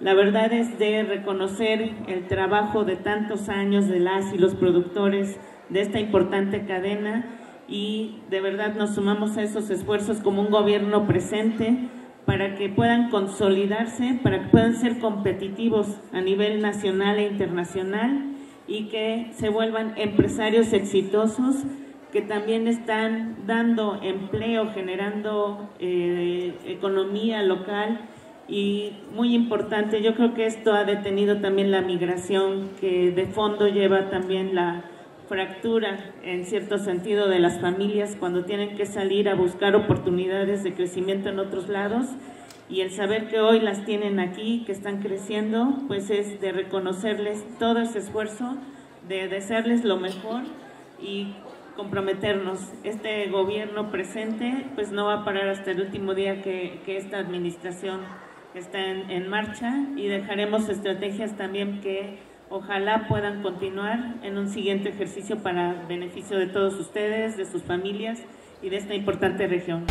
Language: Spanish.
La verdad es de reconocer el trabajo de tantos años de las y los productores de esta importante cadena y de verdad nos sumamos a esos esfuerzos como un gobierno presente para que puedan consolidarse, para que puedan ser competitivos a nivel nacional e internacional y que se vuelvan empresarios exitosos que también están dando empleo, generando eh, economía local y muy importante, yo creo que esto ha detenido también la migración que de fondo lleva también la fractura en cierto sentido de las familias cuando tienen que salir a buscar oportunidades de crecimiento en otros lados y el saber que hoy las tienen aquí, que están creciendo, pues es de reconocerles todo ese esfuerzo, de desearles lo mejor y comprometernos. Este gobierno presente pues no va a parar hasta el último día que, que esta administración está en, en marcha y dejaremos estrategias también que ojalá puedan continuar en un siguiente ejercicio para beneficio de todos ustedes, de sus familias y de esta importante región.